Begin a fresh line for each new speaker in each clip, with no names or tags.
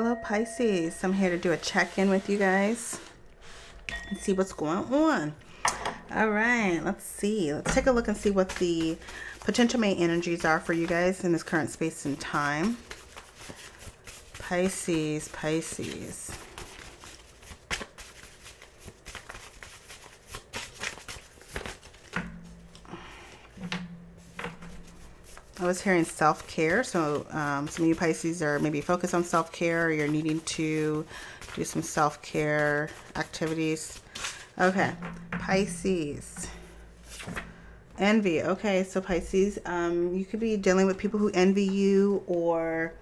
Hello Pisces, I'm here to do a check-in with you guys and see what's going on. All right, let's see. Let's take a look and see what the potential main energies are for you guys in this current space and time. Pisces, Pisces. Was hearing self-care. So um, some of you Pisces are maybe focused on self-care you're needing to do some self-care activities. Okay, Pisces. Envy. Okay, so Pisces, um, you could be dealing with people who envy you or...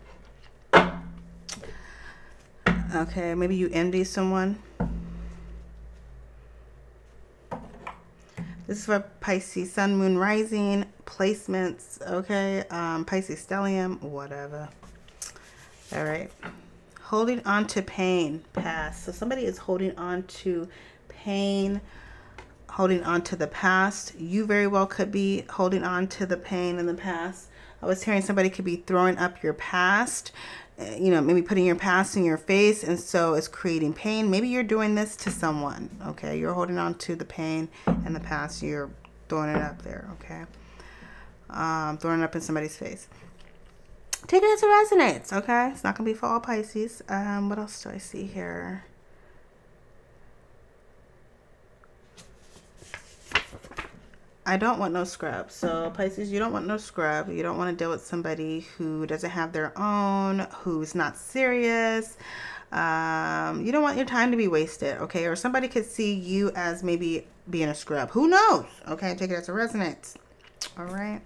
Okay, maybe you envy someone. This is for Pisces, Sun, Moon, Rising, placements, okay? Um, Pisces, Stellium, whatever. All right. Holding on to pain, past. So somebody is holding on to pain, holding on to the past. You very well could be holding on to the pain in the past. I was hearing somebody could be throwing up your past you know, maybe putting your past in your face and so it's creating pain. Maybe you're doing this to someone, okay? You're holding on to the pain and the past. You're throwing it up there, okay? Um, throwing it up in somebody's face. Take it as it resonates, okay? It's not going to be for all Pisces. Um, what else do I see here? I don't want no scrub. So Pisces, you don't want no scrub. You don't want to deal with somebody who doesn't have their own, who's not serious. Um, you don't want your time to be wasted, okay? Or somebody could see you as maybe being a scrub. Who knows? Okay, take it as a resonance. All right.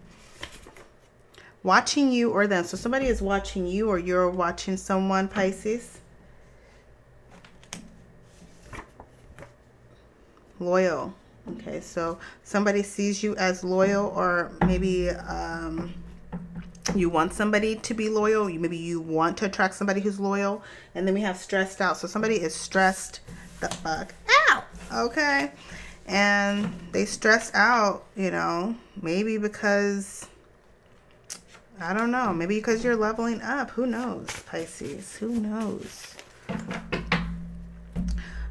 Watching you or them. So somebody is watching you or you're watching someone, Pisces. Loyal Okay, so somebody sees you as loyal or maybe um, you want somebody to be loyal. You, maybe you want to attract somebody who's loyal. And then we have stressed out. So somebody is stressed the fuck out. Okay. And they stress out, you know, maybe because, I don't know, maybe because you're leveling up. Who knows, Pisces? Who knows?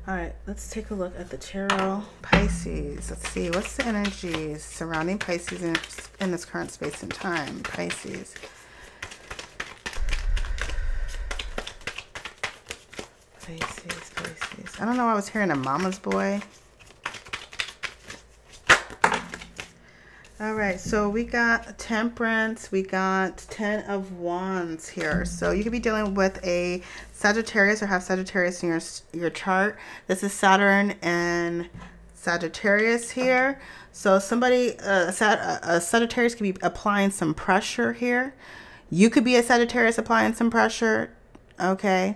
All right, let's take a look at the tarot Pisces. Let's see, what's the energy surrounding Pisces in, in this current space and time? Pisces. Pisces, Pisces. I don't know, I was hearing a mama's boy. All right, so we got Temperance, we got Ten of Wands here. So you could be dealing with a Sagittarius or have Sagittarius in your, your chart. This is Saturn and Sagittarius here. So somebody, uh, a Sagittarius could be applying some pressure here. You could be a Sagittarius applying some pressure, okay?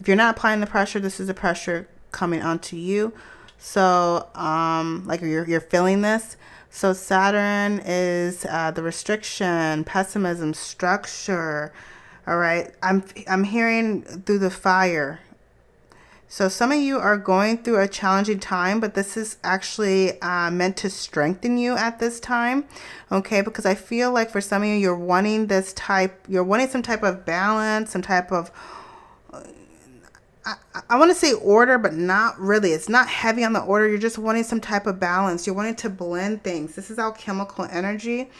If you're not applying the pressure, this is the pressure coming onto you. So, um, like you're, you're feeling this. So Saturn is uh, the restriction, pessimism, structure, all right. I'm, I'm hearing through the fire. So some of you are going through a challenging time, but this is actually uh, meant to strengthen you at this time. Okay. Because I feel like for some of you, you're wanting this type, you're wanting some type of balance, some type of I, I want to say order, but not really. It's not heavy on the order. You're just wanting some type of balance. You're wanting to blend things. This is alchemical energy.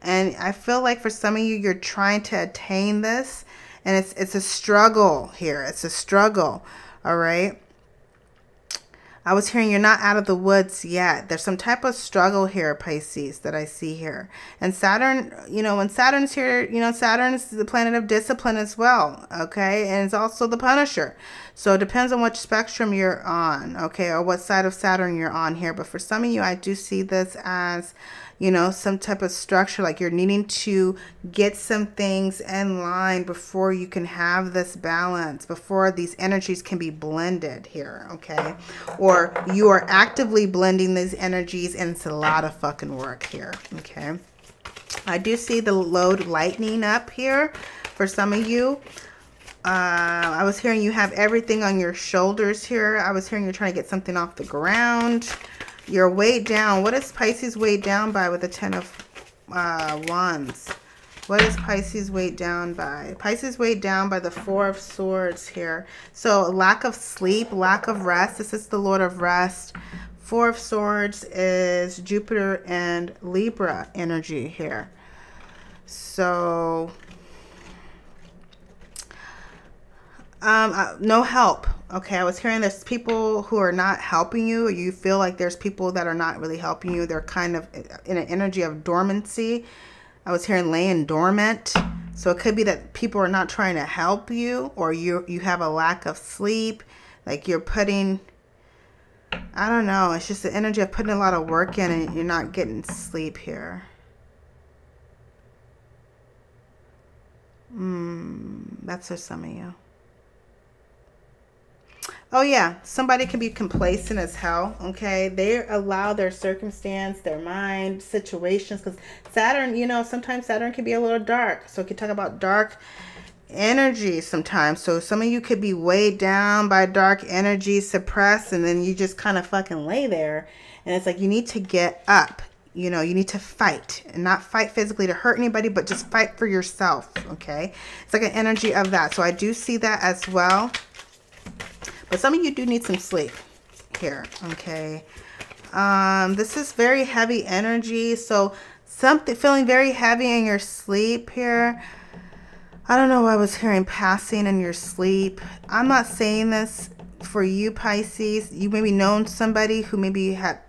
And I feel like for some of you, you're trying to attain this. And it's, it's a struggle here. It's a struggle. All right. I was hearing you're not out of the woods yet. There's some type of struggle here, Pisces, that I see here. And Saturn, you know, when Saturn's here, you know, Saturn is the planet of discipline as well, okay? And it's also the punisher. So it depends on which spectrum you're on, okay, or what side of Saturn you're on here. But for some of you, I do see this as you know, some type of structure, like you're needing to get some things in line before you can have this balance, before these energies can be blended here, okay? Or you are actively blending these energies and it's a lot of fucking work here, okay? I do see the load lightening up here for some of you. Uh, I was hearing you have everything on your shoulders here. I was hearing you're trying to get something off the ground. You're weighed down. What is Pisces weighed down by with the Ten of uh, Wands? What is Pisces weighed down by? Pisces weighed down by the Four of Swords here. So lack of sleep, lack of rest. This is the Lord of Rest. Four of Swords is Jupiter and Libra energy here. So, um, uh, no help. Okay, I was hearing there's people who are not helping you, you feel like there's people that are not really helping you. They're kind of in an energy of dormancy. I was hearing laying dormant. So it could be that people are not trying to help you, or you you have a lack of sleep, like you're putting I don't know. It's just the energy of putting a lot of work in and you're not getting sleep here. Hmm, that's for some of you. Oh yeah, somebody can be complacent as hell. Okay, they allow their circumstance, their mind, situations. Because Saturn, you know, sometimes Saturn can be a little dark. So we can talk about dark energy sometimes. So some of you could be weighed down by dark energy, suppressed, and then you just kind of fucking lay there. And it's like you need to get up. You know, you need to fight and not fight physically to hurt anybody, but just fight for yourself. Okay. It's like an energy of that. So I do see that as well. But some of you do need some sleep here. Okay. Um, this is very heavy energy. So something feeling very heavy in your sleep here. I don't know I was hearing passing in your sleep. I'm not saying this for you, Pisces. You maybe known somebody who maybe had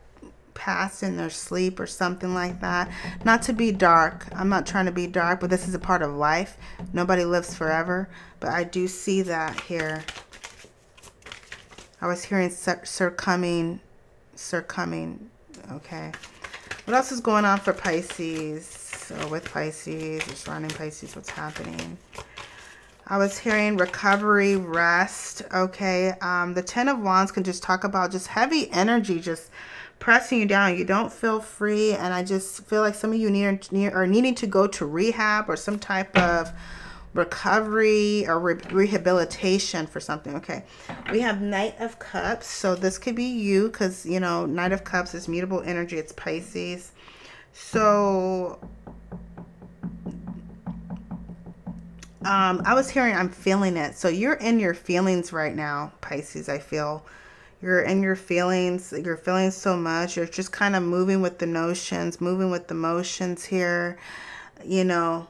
passed in their sleep or something like that. Not to be dark. I'm not trying to be dark, but this is a part of life. Nobody lives forever. But I do see that here. I was hearing succumbing, succumbing. Okay. What else is going on for Pisces? So with Pisces, surrounding Pisces, what's happening? I was hearing recovery, rest. Okay. Um, the Ten of Wands can just talk about just heavy energy, just pressing you down. You don't feel free. And I just feel like some of you need, need are needing to go to rehab or some type of recovery or re rehabilitation for something. Okay. We have Knight of Cups. So this could be you because, you know, Knight of Cups is mutable energy. It's Pisces. So um, I was hearing I'm feeling it. So you're in your feelings right now, Pisces, I feel. You're in your feelings. You're feeling so much. You're just kind of moving with the notions, moving with the motions here, you know.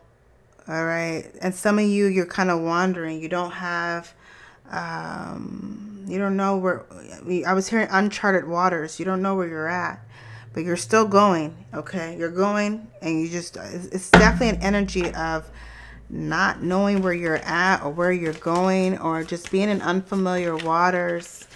All right. And some of you, you're kind of wandering. You don't have, um, you don't know where, I was hearing uncharted waters. You don't know where you're at but you're still going okay you're going and you just it's definitely an energy of not knowing where you're at or where you're going or just being in unfamiliar waters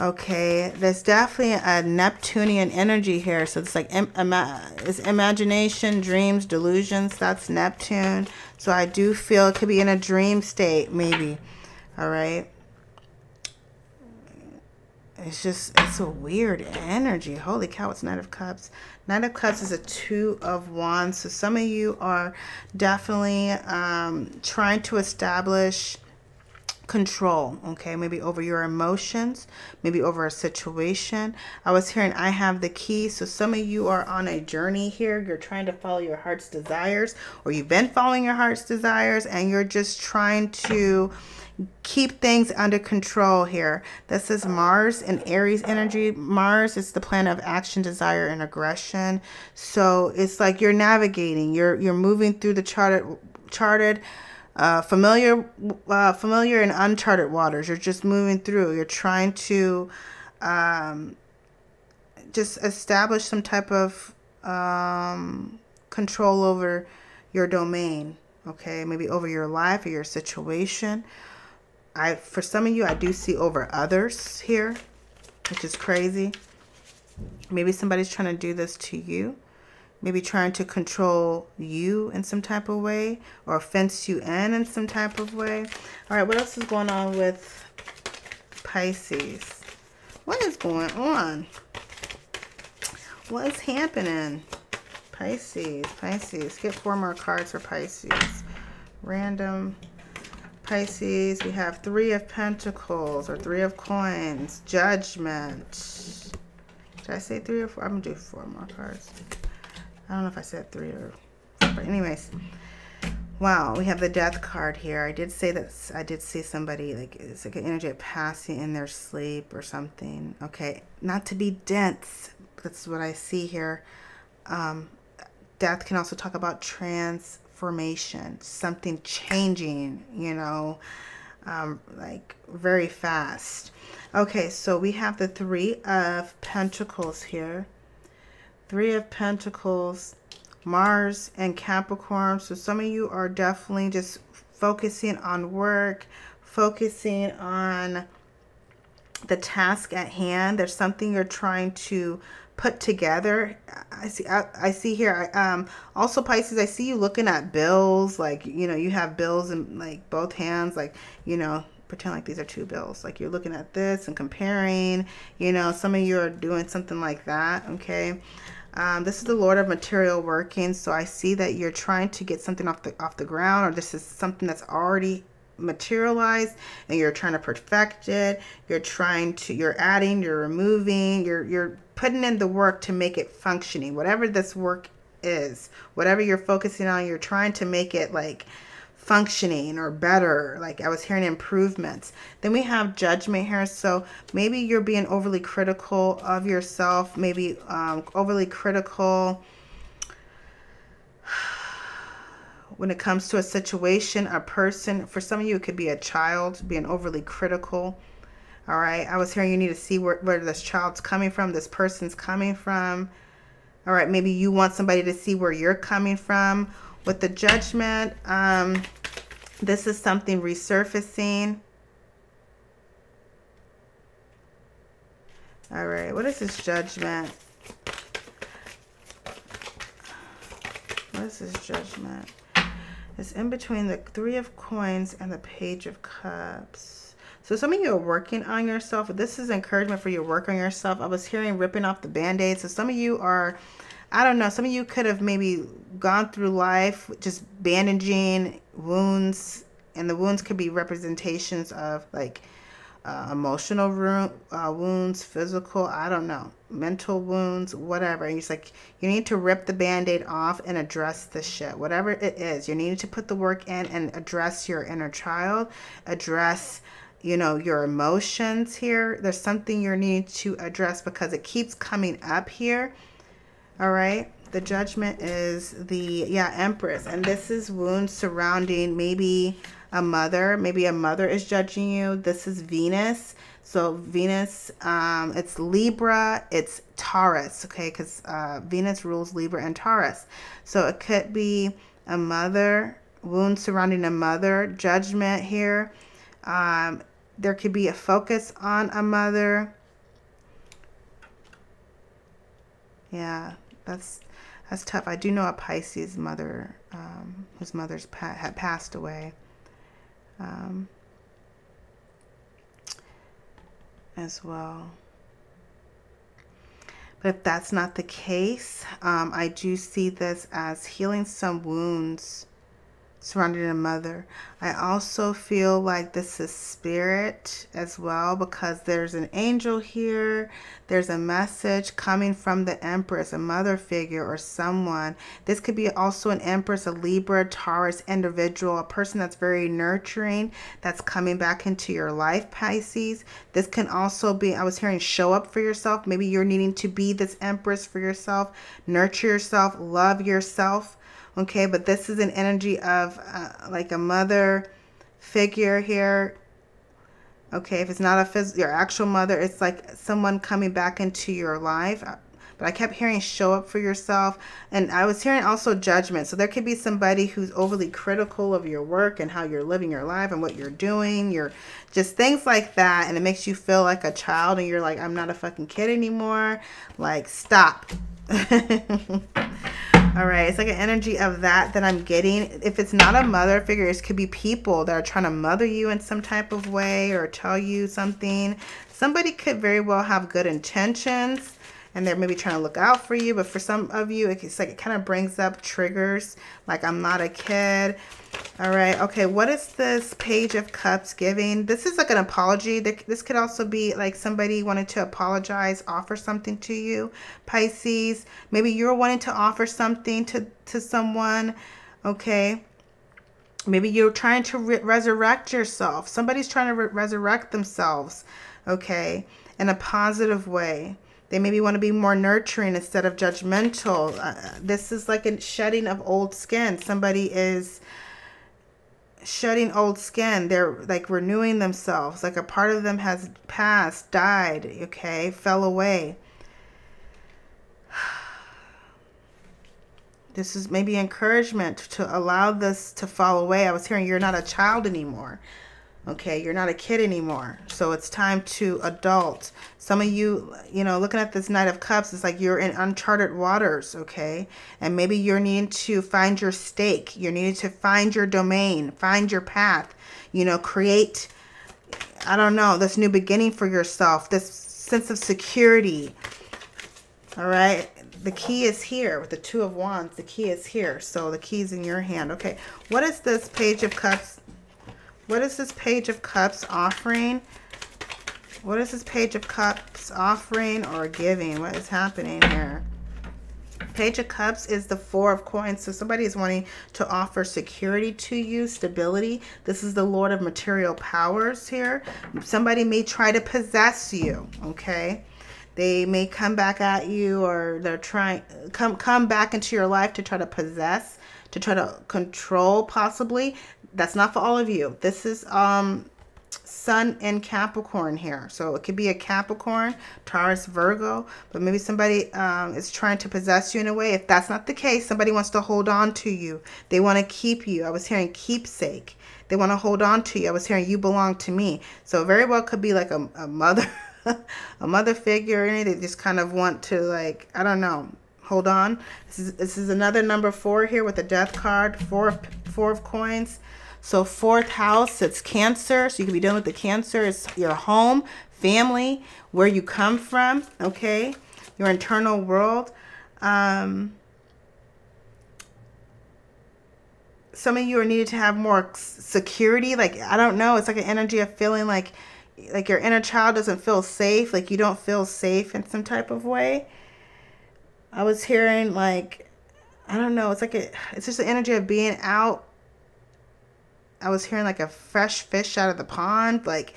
okay there's definitely a neptunian energy here so it's like it's imagination dreams delusions that's neptune so i do feel it could be in a dream state maybe all right it's just, it's a weird energy. Holy cow, it's Knight of Cups. Knight of Cups is a Two of Wands. So some of you are definitely um, trying to establish control, okay? Maybe over your emotions, maybe over a situation. I was hearing I have the key. So some of you are on a journey here. You're trying to follow your heart's desires or you've been following your heart's desires and you're just trying to keep things under control here. This is Mars and Aries energy. Mars is the planet of action, desire, and aggression. So it's like you're navigating. You're you're moving through the charted charted uh, familiar uh, familiar and uncharted waters. You're just moving through. You're trying to um, just establish some type of um, control over your domain. Okay, maybe over your life or your situation I for some of you, I do see over others here, which is crazy. Maybe somebody's trying to do this to you. Maybe trying to control you in some type of way or fence you in in some type of way. All right, what else is going on with Pisces? What is going on? What is happening? Pisces, Pisces. Get four more cards for Pisces. Random Pisces, we have Three of Pentacles or Three of Coins, Judgment. Did I say three or four? I'm going to do four more cards. I don't know if I said three or but anyways. Wow, we have the death card here. I did say that I did see somebody like it's like an energy of passing in their sleep or something. Okay, not to be dense. That's what I see here. Um, death can also talk about transformation, something changing. You know, um, like very fast. Okay, so we have the Three of Pentacles here. Three of Pentacles Mars and Capricorn. So some of you are definitely just focusing on work, focusing on the task at hand. There's something you're trying to put together. I see I, I see here I, um also Pisces I see you looking at bills like you know you have bills in like both hands like you know pretend like these are two bills like you're looking at this and comparing you know some of you are doing something like that okay um, this is the Lord of material working. So I see that you're trying to get something off the off the ground or this is something that's already materialized and you're trying to perfect it. You're trying to, you're adding, you're removing, you're, you're putting in the work to make it functioning. Whatever this work is, whatever you're focusing on, you're trying to make it like functioning or better. Like I was hearing improvements. Then we have judgment here. So maybe you're being overly critical of yourself, maybe um, overly critical when it comes to a situation, a person. For some of you, it could be a child being overly critical. All right. I was hearing you need to see where, where this child's coming from, this person's coming from. All right. Maybe you want somebody to see where you're coming from with the judgment, um, this is something resurfacing. All right, what is this judgment? What is this judgment? It's in between the Three of Coins and the Page of Cups. So some of you are working on yourself. This is encouragement for your work on yourself. I was hearing ripping off the band-aid. So some of you are I don't know, some of you could have maybe gone through life just bandaging wounds, and the wounds could be representations of like uh, emotional uh, wounds, physical, I don't know, mental wounds, whatever. And it's like you need to rip the band aid off and address the shit, whatever it is. You need to put the work in and address your inner child, address you know your emotions here there's something you need to address because it keeps coming up here all right. The judgment is the, yeah, Empress. And this is wounds surrounding maybe a mother. Maybe a mother is judging you. This is Venus. So Venus, um, it's Libra, it's Taurus, okay? Because uh, Venus rules Libra and Taurus. So it could be a mother, wounds surrounding a mother, judgment here. Um, there could be a focus on a mother. Yeah, that's that's tough. I do know a Pisces mother um, whose mother's pa had passed away. Um, as well. But if that's not the case, um, I do see this as healing some wounds surrounding a mother. I also feel like this is spirit as well because there's an angel here. There's a message coming from the empress, a mother figure or someone. This could be also an empress, a Libra, Taurus individual, a person that's very nurturing, that's coming back into your life, Pisces. This can also be, I was hearing show up for yourself. Maybe you're needing to be this empress for yourself, nurture yourself, love yourself okay but this is an energy of uh, like a mother figure here. Okay if it's not a phys your actual mother it's like someone coming back into your life. Uh, but I kept hearing show up for yourself. And I was hearing also judgment. So there could be somebody who's overly critical of your work and how you're living your life and what you're doing. You're just things like that. And it makes you feel like a child and you're like I'm not a fucking kid anymore. Like stop All right, it's like an energy of that that I'm getting. If it's not a mother figure, it could be people that are trying to mother you in some type of way or tell you something. Somebody could very well have good intentions and they're maybe trying to look out for you. But for some of you, it's like it kind of brings up triggers like I'm not a kid. All right. Okay. What is this page of cups giving? This is like an apology. This could also be like somebody wanted to apologize, offer something to you, Pisces. Maybe you're wanting to offer something to, to someone. Okay. Maybe you're trying to re resurrect yourself. Somebody's trying to re resurrect themselves, okay, in a positive way. They maybe want to be more nurturing instead of judgmental. Uh, this is like a shedding of old skin. Somebody is shedding old skin. They're like renewing themselves. Like a part of them has passed, died, okay, fell away. This is maybe encouragement to allow this to fall away. I was hearing you're not a child anymore. Okay, you're not a kid anymore. So it's time to adult. Some of you, you know, looking at this Knight of Cups, it's like you're in uncharted waters, okay? And maybe you're needing to find your stake. You're needing to find your domain, find your path, you know, create, I don't know, this new beginning for yourself, this sense of security, all right? the key is here with the two of wands the key is here so the key is in your hand okay what is this page of cups what is this page of cups offering? What is this page of cups offering or giving? What is happening here? Page of cups is the four of coins. So somebody is wanting to offer security to you stability. This is the lord of material powers here. Somebody may try to possess you okay? They may come back at you or they're trying come come back into your life to try to possess, to try to control possibly. That's not for all of you. This is um sun and Capricorn here. So it could be a Capricorn, Taurus, Virgo, but maybe somebody um, is trying to possess you in a way. If that's not the case, somebody wants to hold on to you. They want to keep you. I was hearing keepsake. They want to hold on to you. I was hearing you belong to me. So very well could be like a, a mother a mother figure or anything. They just kind of want to like, I don't know, hold on. This is, this is another number four here with the death card, four four of coins. So fourth house, it's cancer. So you could be dealing with the cancer. It's your home, family, where you come from, okay? Your internal world. Um, some of you are needed to have more security. Like, I don't know. It's like an energy of feeling like like your inner child doesn't feel safe, like you don't feel safe in some type of way. I was hearing like I don't know, it's like a it's just the energy of being out. I was hearing like a fresh fish out of the pond, like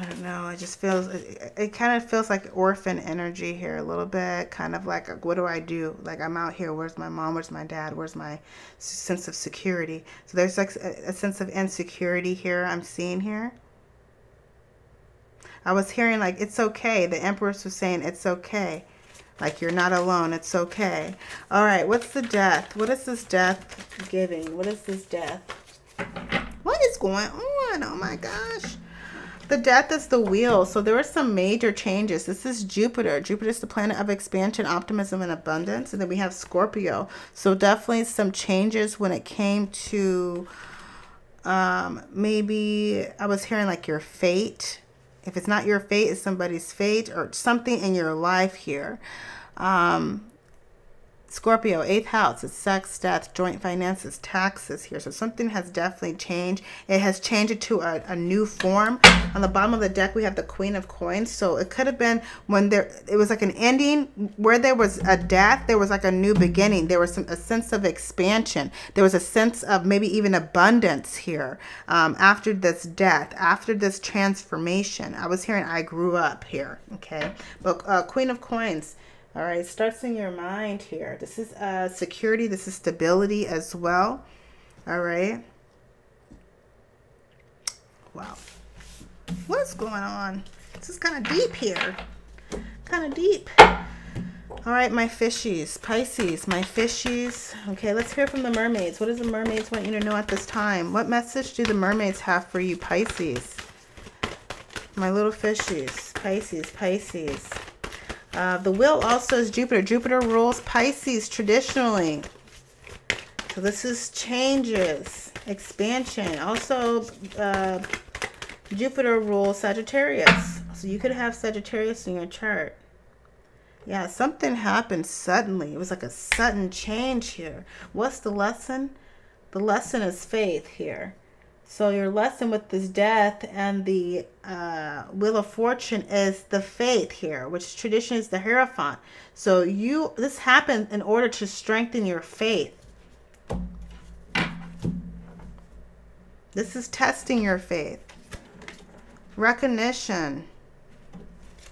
I don't know. It just feels, it, it kind of feels like orphan energy here a little bit. Kind of like, what do I do? Like, I'm out here. Where's my mom? Where's my dad? Where's my sense of security? So there's like a, a sense of insecurity here I'm seeing here. I was hearing like, it's okay. The Empress was saying, it's okay. Like, you're not alone. It's okay. All right. What's the death? What is this death giving? What is this death? What is going on? Oh, my gosh. The death is the wheel. So there were some major changes. This is Jupiter. Jupiter is the planet of expansion, optimism, and abundance. And then we have Scorpio. So definitely some changes when it came to um, maybe I was hearing like your fate. If it's not your fate, it's somebody's fate or something in your life here. Um, Scorpio, eighth house, it's sex, death, joint finances, taxes here. So something has definitely changed. It has changed it to a, a, new form. On the bottom of the deck, we have the Queen of Coins. So it could have been when there, it was like an ending where there was a death, there was like a new beginning. There was some, a sense of expansion. There was a sense of maybe even abundance here um, after this death, after this transformation. I was hearing I grew up here, okay? But uh, Queen of Coins, all right, starts in your mind here. This is uh, security. This is stability as well. All right. Wow. What's going on? This is kind of deep here. Kind of deep. All right, my fishies, Pisces, my fishies. Okay, let's hear from the mermaids. What does the mermaids want you to know at this time? What message do the mermaids have for you, Pisces? My little fishies, Pisces, Pisces. Uh, the wheel also is Jupiter. Jupiter rules Pisces traditionally. So this is changes, expansion. Also, uh, Jupiter rules Sagittarius. So you could have Sagittarius in your chart. Yeah, something happened suddenly. It was like a sudden change here. What's the lesson? The lesson is faith here. So your lesson with this death and the uh, Wheel of Fortune is the faith here, which tradition is the Hierophant. So you this happened in order to strengthen your faith. This is testing your faith. Recognition.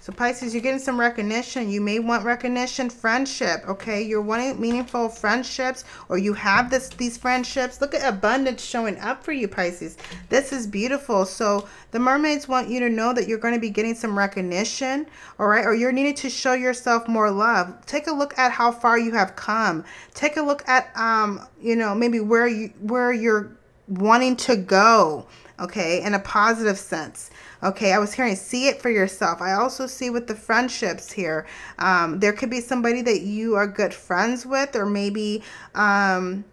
So Pisces, you're getting some recognition. You may want recognition, friendship, okay? You're wanting meaningful friendships or you have this these friendships. Look at abundance showing up for you, Pisces. This is beautiful. So the mermaids want you to know that you're going to be getting some recognition, all right? Or you're needing to show yourself more love. Take a look at how far you have come. Take a look at um, you know, maybe where you where you're wanting to go, okay, in a positive sense. Okay, I was hearing see it for yourself. I also see with the friendships here. Um, there could be somebody that you are good friends with, or maybe um,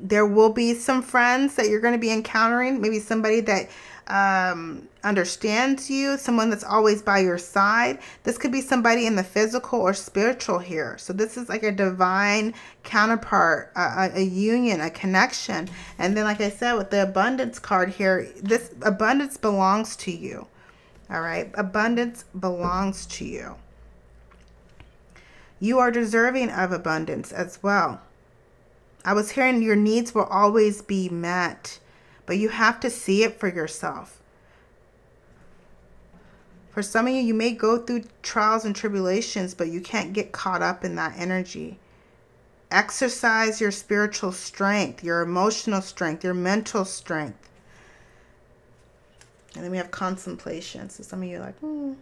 there will be some friends that you're going to be encountering. Maybe somebody that um, understands you, someone that's always by your side. This could be somebody in the physical or spiritual here. So this is like a divine counterpart, a, a, union, a connection. And then, like I said, with the abundance card here, this abundance belongs to you. All right. Abundance belongs to you. You are deserving of abundance as well. I was hearing your needs will always be met but you have to see it for yourself. For some of you, you may go through trials and tribulations, but you can't get caught up in that energy. Exercise your spiritual strength, your emotional strength, your mental strength. And then we have contemplation. So some of you are like, hmm,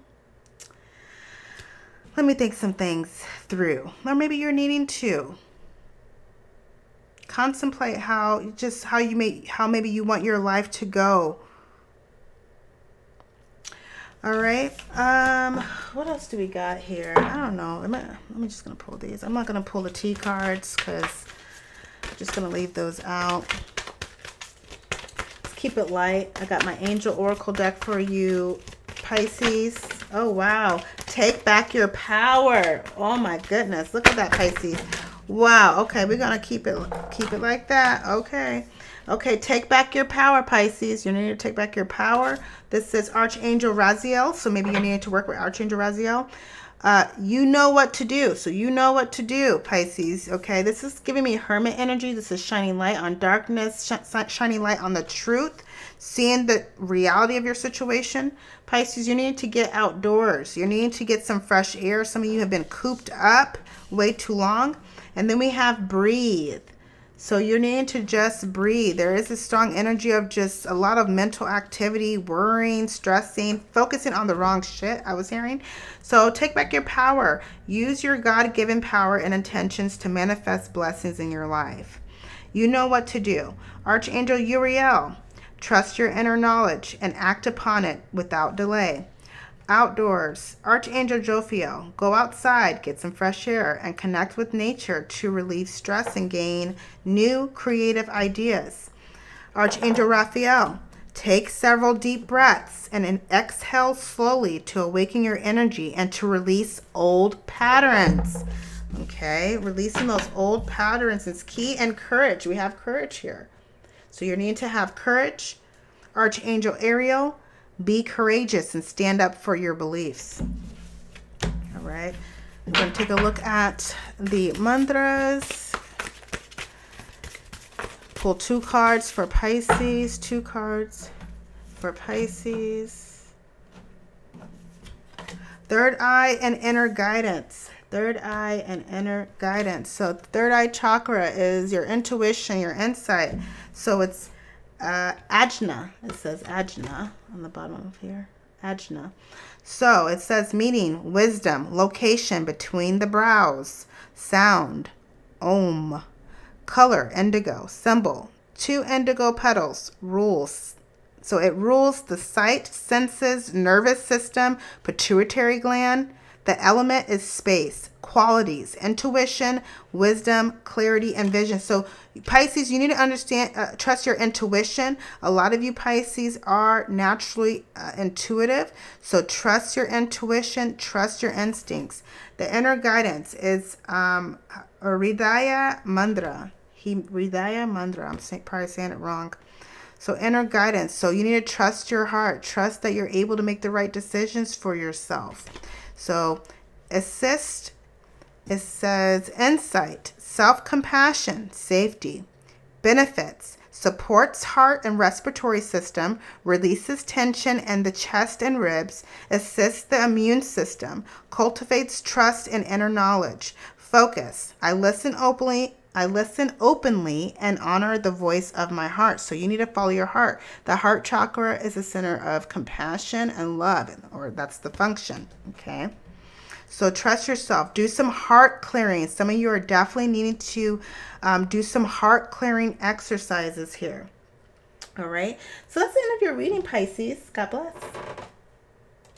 let me think some things through. Or maybe you're needing to contemplate how just how you may how maybe you want your life to go. All right um what else do we got here? I don't know. Am I, i'm just gonna pull these. I'm not gonna pull the t cards because i'm just gonna leave those out. Let's keep it light. I got my angel oracle deck for you pisces. Oh wow. Take back your power. Oh my goodness. Look at that pisces Wow. Okay, we're gonna keep it keep it like that. Okay. Okay, take back your power, Pisces. You need to take back your power. This says Archangel Raziel, so maybe you need to work with Archangel Raziel. Uh, you know what to do. So you know what to do, Pisces. Okay, this is giving me hermit energy. This is shining light on darkness, sh shining light on the truth, seeing the reality of your situation. Pisces, you need to get outdoors. You need to get some fresh air. Some of you have been cooped up way too long. And then we have breathe. So you need to just breathe. There is a strong energy of just a lot of mental activity, worrying, stressing, focusing on the wrong shit, I was hearing. So take back your power. Use your God given power and intentions to manifest blessings in your life. You know what to do. Archangel Uriel, trust your inner knowledge and act upon it without delay. Outdoors, Archangel Jophiel, go outside, get some fresh air, and connect with nature to relieve stress and gain new creative ideas. Archangel Raphael, take several deep breaths and exhale slowly to awaken your energy and to release old patterns. Okay, releasing those old patterns is key and courage. We have courage here. So you need to have courage. Archangel Ariel, be courageous and stand up for your beliefs. All right. We're going to take a look at the mantras. Pull two cards for Pisces, two cards for Pisces. Third eye and inner guidance. Third eye and inner guidance. So third eye chakra is your intuition, your insight. So it's uh, ajna. It says ajna on the bottom of here. Ajna. So it says meaning, wisdom, location between the brows, sound, om, color, indigo, symbol, two indigo petals, rules. So it rules the sight, senses, nervous system, pituitary gland. The element is space qualities intuition, wisdom, clarity, and vision. So, Pisces, you need to understand, uh, trust your intuition. A lot of you Pisces are naturally uh, intuitive. So, trust your intuition, trust your instincts. The inner guidance is um, Hridaya Mudra. He, Hridaya mandra I'm say, probably saying it wrong. So inner guidance. So you need to trust your heart. Trust that you're able to make the right decisions for yourself. So assist, it says insight, self-compassion, safety, benefits, supports heart and respiratory system, releases tension in the chest and ribs, assists the immune system, cultivates trust and inner knowledge. Focus. I listen openly I listen openly and honor the voice of my heart. So you need to follow your heart. The heart chakra is a center of compassion and love, or that's the function. Okay. So trust yourself. Do some heart clearing. Some of you are definitely needing to um, do some heart clearing exercises here. All right. So that's the end of your reading, Pisces. God bless.